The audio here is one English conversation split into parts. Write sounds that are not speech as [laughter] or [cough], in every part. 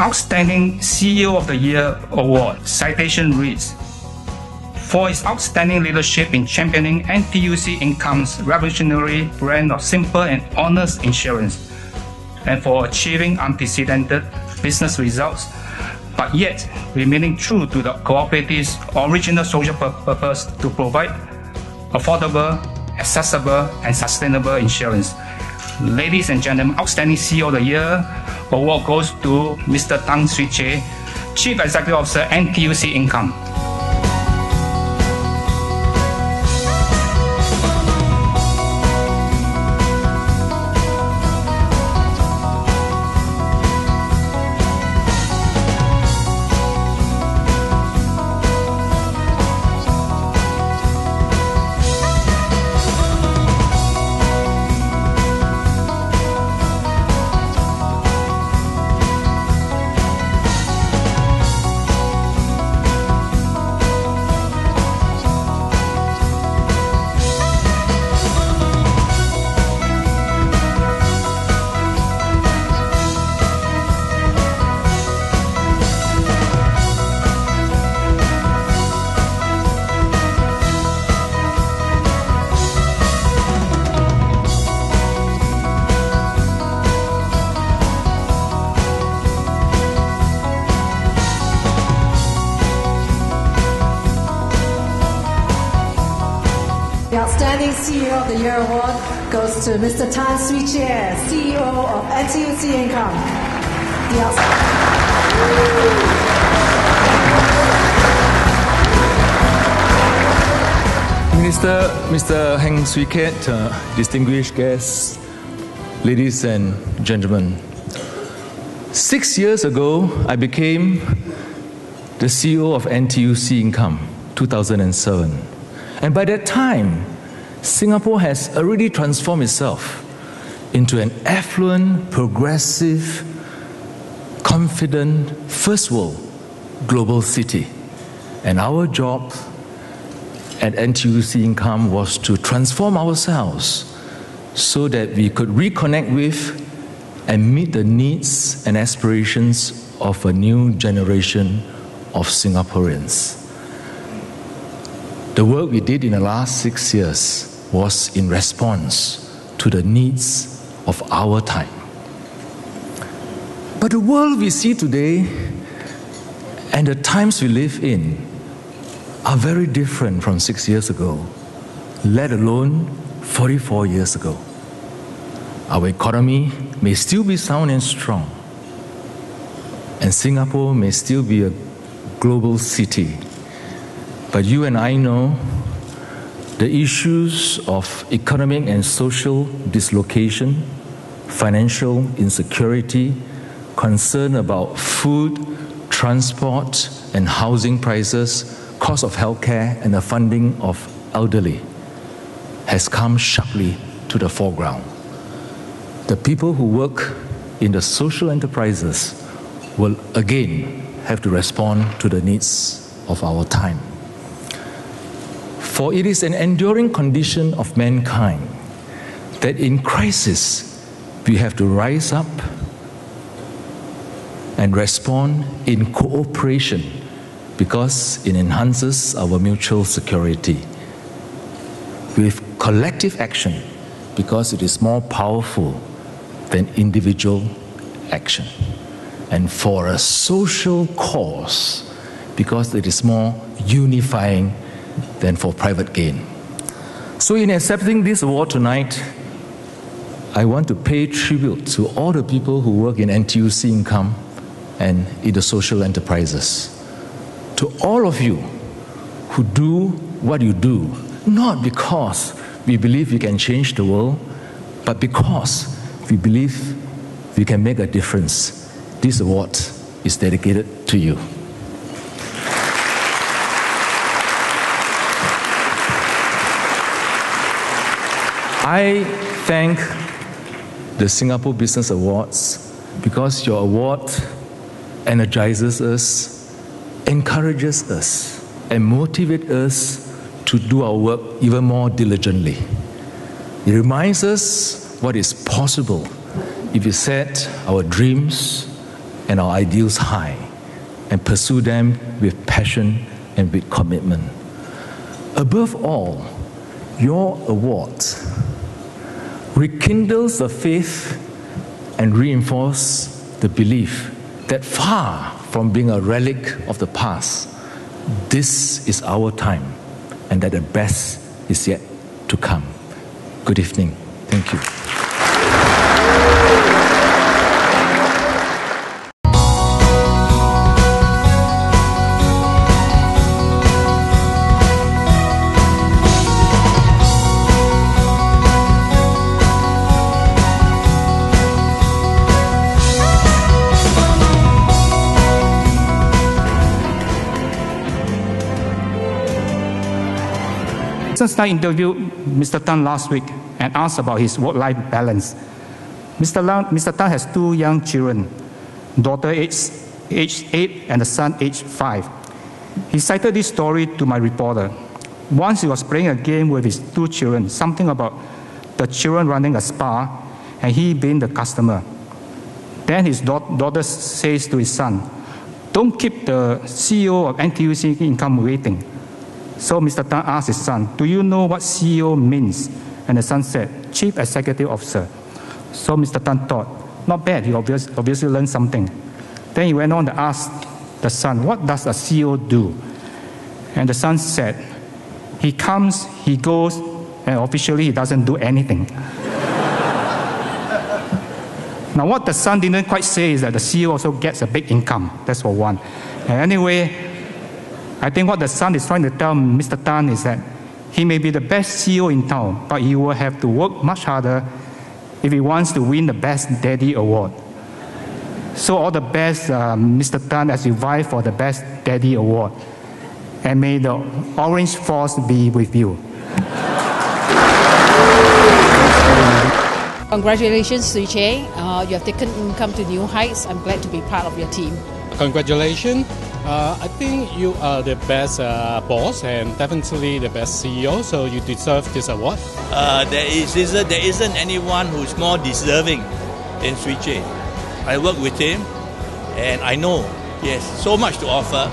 Outstanding CEO of the Year award citation reads For his outstanding leadership in championing NTUC Income's revolutionary brand of simple and honest insurance, and for achieving unprecedented business results, but yet remaining true to the cooperative's original social purpose to provide affordable, accessible, and sustainable insurance. Ladies and gentlemen, Outstanding CEO of the Year award goes to Mr. Tan Suee Chieh, Chief Executive Officer, NTUC Income. To Mr. Tan Suee Chieh, CEO of NTUC Income. Minister, Mr. Heng Swee Keat, uh, distinguished guests, ladies and gentlemen. Six years ago, I became the CEO of NTUC Income, 2007. And by that time, Singapore has already transformed itself into an affluent, progressive, confident, first world global city. And our job at NTUC Income was to transform ourselves so that we could reconnect with and meet the needs and aspirations of a new generation of Singaporeans. The work we did in the last six years was in response to the needs of our time. But the world we see today and the times we live in are very different from six years ago, let alone 44 years ago. Our economy may still be sound and strong, and Singapore may still be a global city. But you and I know the issues of economic and social dislocation, financial insecurity, concern about food, transport, and housing prices, cost of healthcare, and the funding of elderly has come sharply to the foreground. The people who work in the social enterprises will again have to respond to the needs of our time. For it is an enduring condition of mankind that in crisis we have to rise up and respond in cooperation because it enhances our mutual security. With collective action because it is more powerful than individual action. And for a social cause because it is more unifying than for private gain. So, in accepting this award tonight, I want to pay tribute to all the people who work in NTUC Income and in the social enterprises. To all of you who do what you do, not because we believe we can change the world, but because we believe we can make a difference. This award is dedicated to you. I thank the Singapore Business Awards because your award energizes us, encourages us, and motivates us to do our work even more diligently. It reminds us what is possible if we set our dreams and our ideals high and pursue them with passion and with commitment. Above all, your award rekindles the faith and reinforces the belief that far from being a relic of the past, this is our time and that the best is yet to come. Good evening. Thank you. I interviewed Mr. Tan last week and asked about his work-life balance. Mr. Lang, Mr. Tan has two young children, daughter aged, 8 and a son aged 5. He cited this story to my reporter. Once he was playing a game with his two children, something about the children running a spa and he being the customer. Then his daughter says to his son, Don't keep the CEO of NTUC income waiting. So Mr. Tan asked his son, Do you know what CEO means? And the son said, Chief Executive Officer. So Mr. Tan thought, Not bad, he obviously, obviously learned something. Then he went on to ask the son, What does a CEO do? And the son said, He comes, he goes, and officially he doesn't do anything. [laughs] now, what the son didn't quite say is that the CEO also gets a big income. That's for one. And anyway, I think what the son is trying to tell Mr. Tan is that he may be the best CEO in town, but he will have to work much harder if he wants to win the Best Daddy Award. So, all the best, uh, Mr. Tan, as you vie for the Best Daddy Award. And may the orange force be with you. Congratulations, Suee Chieh. Uh, you have taken income to new heights. I'm glad to be part of your team. Congratulations. Uh, I think you are the best uh, boss and definitely the best CEO, so you deserve this award. Uh, there, is, there isn't anyone who's more deserving than Suee Chieh. I work with him and I know he has so much to offer,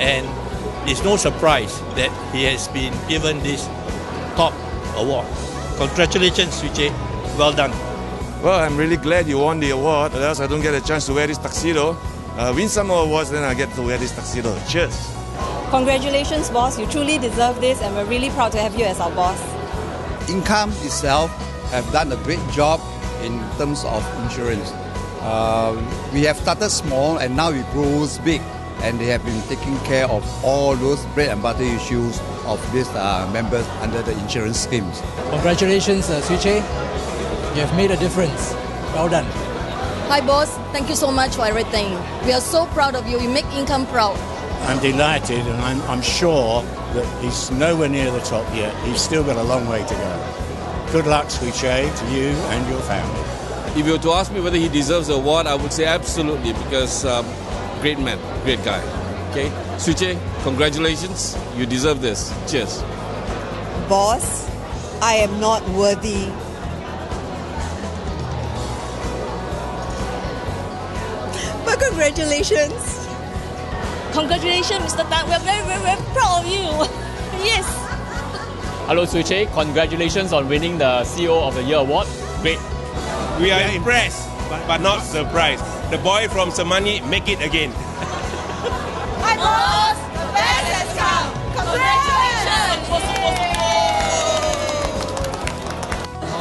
and it's no surprise that he has been given this top award. Congratulations, Suee Chieh. Well done. Well, I'm really glad you won the award, or else I don't get a chance to wear this tuxedo uh, win some more awards, then I get to wear this tuxedo. Cheers. Congratulations, boss. You truly deserve this, and we're really proud to have you as our boss. Income itself have done a great job in terms of insurance. Uh, we have started small, and now it grows big, and they have been taking care of all those bread and butter issues of these uh, members under the insurance schemes. Congratulations, uh, Suee Chieh. You have made a difference. Well done. Hi, boss. Thank you so much for everything. We are so proud of you. You make income proud. I'm delighted, and I'm, I'm sure that he's nowhere near the top yet. He's still got a long way to go. Good luck, Suee Chieh, to you and your family. If you were to ask me whether he deserves the award, I would say absolutely because um, great man, great guy. Okay, Suee Chieh, congratulations. You deserve this. Cheers. Boss, I am not worthy congratulations. Congratulations, Mr. Tan. We are very, very, very proud of you. [laughs] yes. Hello, Suee Chieh. Congratulations on winning the CEO of the Year award. Great. We are, impressed, but, but not surprised. The boy from Semani make it again. Hi, boss. The best has come. Congratulations.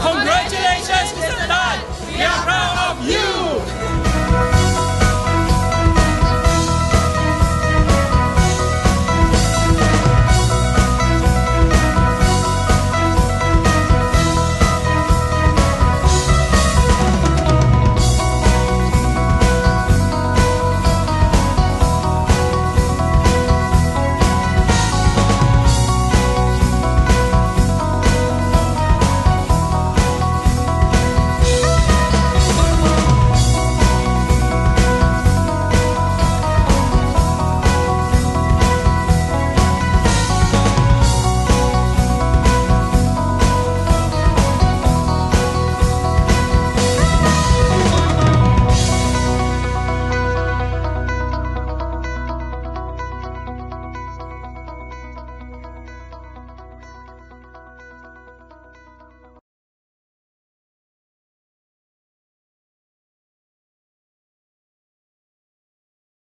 Congratulations, Mr. Tan. We are proud of you.